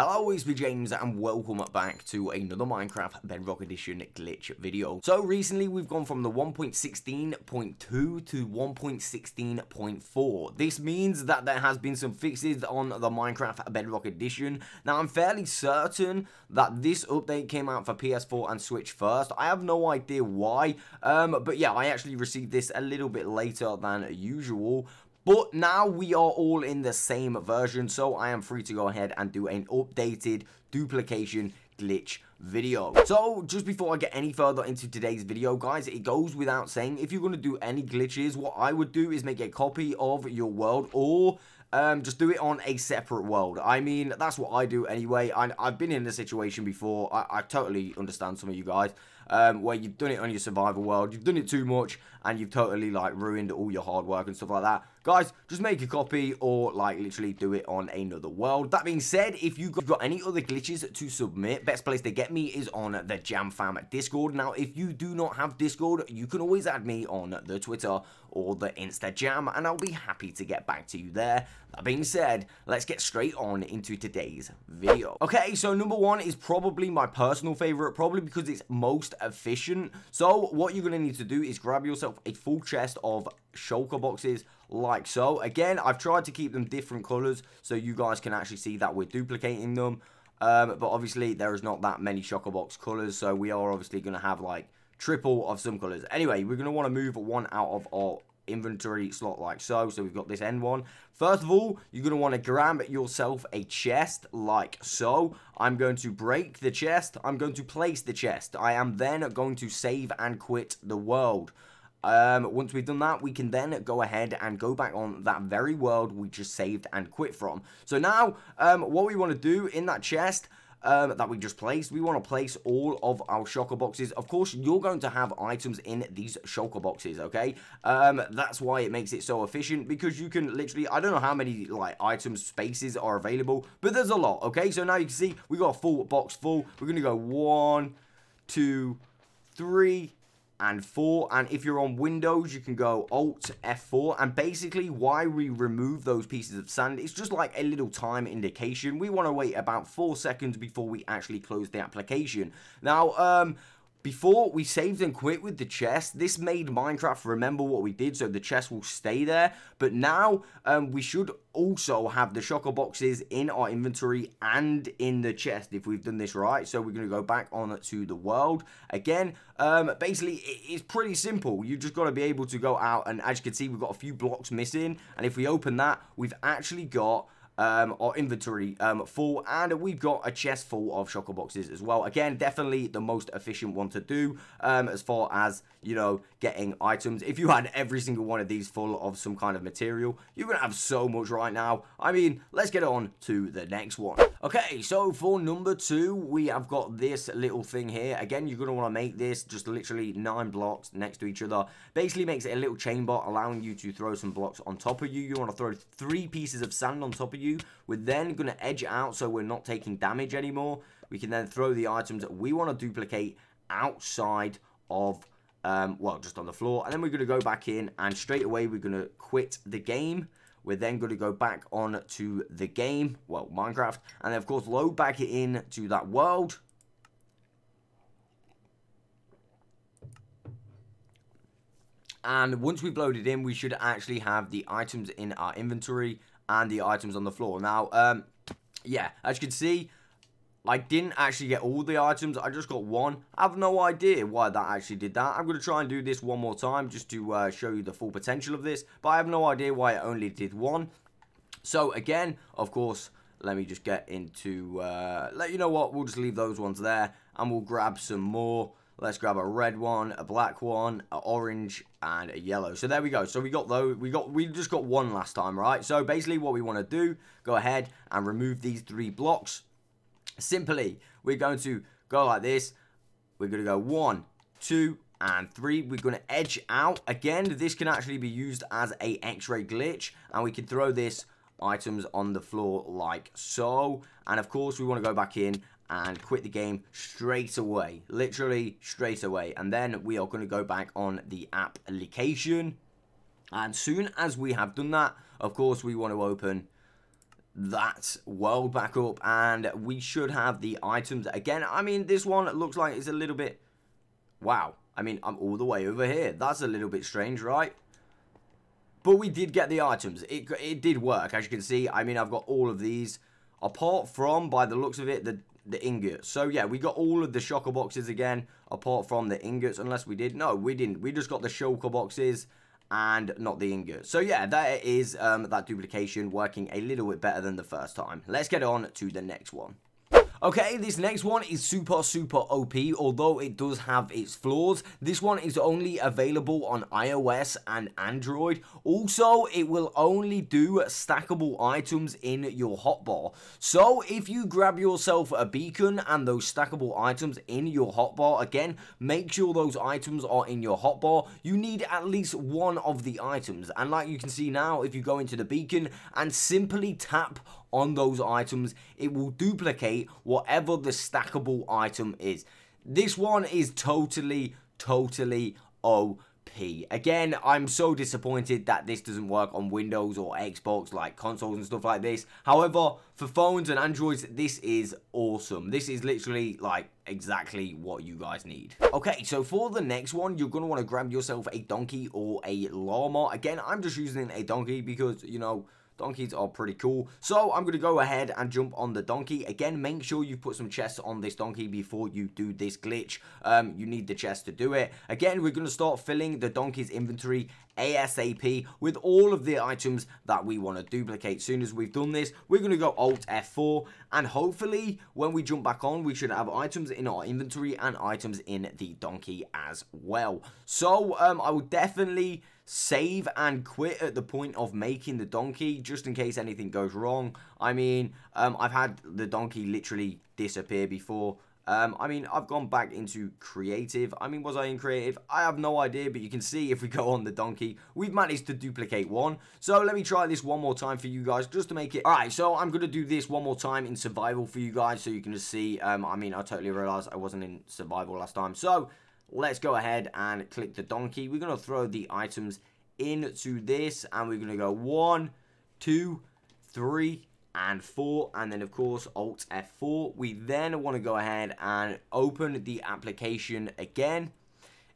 Hello, it's me James and welcome back to another Minecraft Bedrock Edition glitch video. So recently we've gone from the 1.16.2 to 1.16.4. This means that there has been some fixes on the Minecraft Bedrock Edition. Now I'm fairly certain that this update came out for PS4 and Switch first. I have no idea why, um, but yeah, I actually received this a little bit later than usual. But now we are all in the same version, so I am free to go ahead and do an updated duplication glitch video. So, just before I get any further into today's video, guys, it goes without saying, if you're going to do any glitches, what I would do is make a copy of your world or um, just do it on a separate world. I mean, that's what I do anyway. I, have been in this situation before. I, I, totally understand some of you guys um, where you've done it on your survival world. You've done it too much and you've totally like ruined all your hard work and stuff like that. Guys, just make a copy or like literally do it on another world. That being said, if you've got any other glitches to submit, best place to get me is on the Jam Fam Discord. Now, if you do not have Discord, you can always add me on the Twitter or the Insta Jam and I'll be happy to get back to you there. That being said, let's get straight on into today's video. Okay, so number one is probably my personal favorite, probably because it's most efficient. So what you're going to need to do is grab yourself a full chest of shulker boxes like so. Again, I've tried to keep them different colors so you guys can actually see that we're duplicating them. Um, but obviously, there is not that many shulker box colors, so we are obviously going to have like triple of some colors. Anyway, we're going to want to move one out of our inventory slot like so. So we've got this end one. First of all, you're going to want to grab yourself a chest like so. I'm going to break the chest. I'm going to place the chest. I am then going to save and quit the world. Um, once we've done that, we can then go ahead and go back on that very world we just saved and quit from. So now, um, what we want to do in that chest um, that we just placed. We want to place all of our shulker boxes. Of course, you're going to have items in these shulker boxes, okay? Um, that's why it makes it so efficient, because you can literally, I don't know how many, like, items spaces are available, but there's a lot, okay? So now you can see, we got a full box full. We're going to go one, two, three, and 4 and if you're on Windows you can go Alt F4 and basically why we remove those pieces of sand it's just like a little time indication. We want to wait about 4 seconds before we actually close the application. Now um before we saved and quit with the chest, this made Minecraft remember what we did, so the chest will stay there. But now, um, we should also have the shulker boxes in our inventory and in the chest if we've done this right. So we're going to go back on to the world. Again, um, basically, it's pretty simple. You just got to be able to go out, and as you can see, we've got a few blocks missing. And if we open that, we've actually got um, our inventory um, full, and we've got a chest full of shulker boxes as well. Again, definitely the most efficient one to do um, as far as, you know, getting items. If you had every single one of these full of some kind of material, you're going to have so much right now. I mean, let's get on to the next one. Okay, so for number two, we have got this little thing here. Again, you're going to want to make this just literally nine blocks next to each other. Basically makes it a little chamber, allowing you to throw some blocks on top of you. You want to throw three pieces of sand on top of you. We're then going to edge out so we're not taking damage anymore. We can then throw the items that we want to duplicate outside of um, well, just on the floor. And then we're going to go back in and straight away we're going to quit the game. We're then going to go back on to the game, well, Minecraft, and then, of course, load back it in to that world. And once we've loaded in, we should actually have the items in our inventory and the items on the floor. Now, um, yeah, as you can see, I didn't actually get all the items. I just got one. I have no idea why that actually did that. I'm going to try and do this one more time just to uh, show you the full potential of this. But I have no idea why it only did one. So again, of course, let me just get into... Uh, let you know what, we'll just leave those ones there. And we'll grab some more. Let's grab a red one, a black one, an orange, and a yellow. So there we go. So we got those. We got. We just got one last time, right? So basically, what we want to do, go ahead and remove these three blocks. Simply, we're going to go like this. We're going to go one, two, and three. We're going to edge out. Again, this can actually be used as a x-ray glitch. And we can throw this items on the floor like so. And of course, we want to go back in and quit the game straight away. Literally straight away. And then we are going to go back on the application. And soon as we have done that, of course, we want to open that world back up and we should have the items again I mean this one looks like it's a little bit wow I mean I'm all the way over here that's a little bit strange right but we did get the items it, it did work as you can see I mean I've got all of these apart from by the looks of it the the ingots so yeah we got all of the shulker boxes again apart from the ingots unless we did no we didn't we just got the shulker boxes and not the ingot. So yeah, that is um, that duplication working a little bit better than the first time. Let's get on to the next one. Okay, this next one is super, super OP, although it does have its flaws. This one is only available on iOS and Android. Also, it will only do stackable items in your hotbar. So, if you grab yourself a beacon and those stackable items in your hotbar, again, make sure those items are in your hotbar. You need at least one of the items. And like you can see now, if you go into the beacon and simply tap on those items, it will duplicate whatever the stackable item is. This one is totally, totally OP. Again, I'm so disappointed that this doesn't work on Windows or Xbox, like consoles and stuff like this. However, for phones and Androids, this is awesome. This is literally, like, exactly what you guys need. Okay, so for the next one, you're going to want to grab yourself a donkey or a llama. Again, I'm just using a donkey because, you know, Donkeys are pretty cool. So I'm going to go ahead and jump on the donkey. Again, make sure you put some chests on this donkey before you do this glitch. Um, you need the chest to do it. Again, we're going to start filling the donkey's inventory ASAP with all of the items that we want to duplicate. Soon as we've done this, we're going to go Alt F4 and hopefully when we jump back on, we should have items in our inventory and items in the donkey as well. So um, I will definitely save and quit at the point of making the donkey just in case anything goes wrong. I mean, um, I've had the donkey literally disappear before. Um, I mean, I've gone back into creative. I mean, was I in creative? I have no idea, but you can see if we go on the donkey, we've managed to duplicate one. So let me try this one more time for you guys, just to make it... Alright, so I'm going to do this one more time in survival for you guys, so you can just see. Um, I mean, I totally realized I wasn't in survival last time. So let's go ahead and click the donkey. We're going to throw the items into this and we're going to go one, two, three, and 4 and then of course alt F4 we then want to go ahead and open the application again.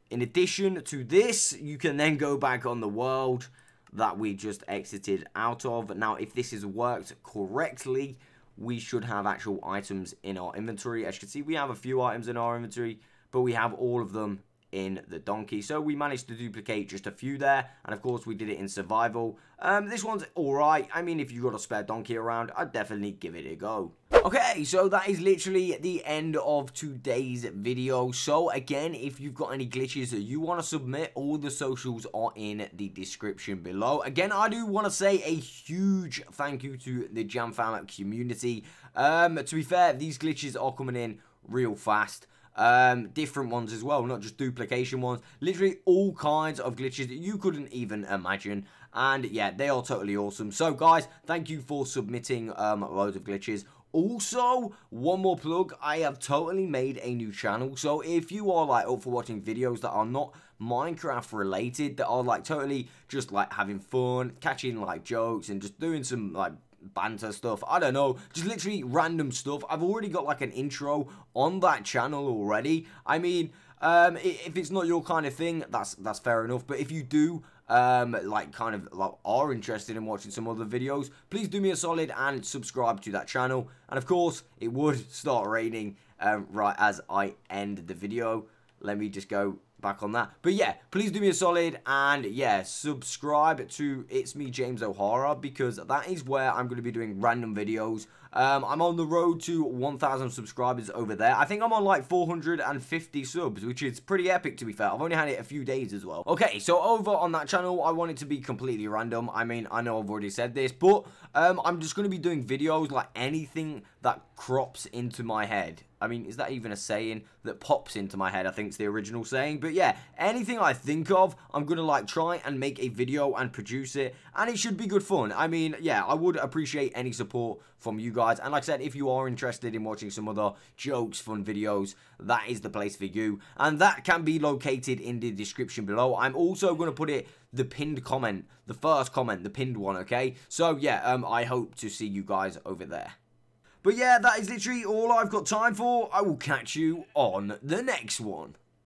In addition to this you can then go back on the world that we just exited out of. Now if this has worked correctly we should have actual items in our inventory. As you can see we have a few items in our inventory but we have all of them in the donkey. So we managed to duplicate just a few there. And of course, we did it in survival. Um, this one's alright. I mean, if you've got a spare donkey around, I'd definitely give it a go. Okay, so that is literally the end of today's video. So again, if you've got any glitches that you want to submit, all the socials are in the description below. Again, I do want to say a huge thank you to the JamFam community. Um, to be fair, these glitches are coming in real fast um, different ones as well, not just duplication ones. Literally all kinds of glitches that you couldn't even imagine. And yeah, they are totally awesome. So guys, thank you for submitting um, loads of glitches. Also, one more plug, I have totally made a new channel, so if you are like up for watching videos that are not Minecraft related, that are like totally just like having fun, catching like jokes and just doing some like banter stuff. I don't know, just literally random stuff. I've already got like an intro on that channel already. I mean, um, if it's not your kind of thing, that's that's fair enough. But if you do, um, like kind of like are interested in watching some other videos, please do me a solid and subscribe to that channel. And of course, it would start raining um, right as I end the video. Let me just go back on that. But yeah, please do me a solid and yeah, subscribe to It's Me James O'Hara because that is where I'm going to be doing random videos. Um, I'm on the road to 1,000 subscribers over there. I think I'm on like 450 subs, which is pretty epic to be fair. I've only had it a few days as well. Okay, so over on that channel, I want it to be completely random. I mean, I know I've already said this, but um, I'm just going to be doing videos like anything that crops into my head. I mean, is that even a saying that pops into my head? I think it's the original saying. But yeah, anything I think of, I'm going to like try and make a video and produce it. And it should be good fun. I mean, yeah, I would appreciate any support from you guys. And like I said, if you are interested in watching some other jokes, fun videos, that is the place for you. And that can be located in the description below. I'm also going to put it the pinned comment, the first comment, the pinned one, okay? So yeah, um, I hope to see you guys over there. But yeah, that is literally all I've got time for. I will catch you on the next one.